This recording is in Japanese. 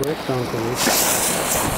どうやったの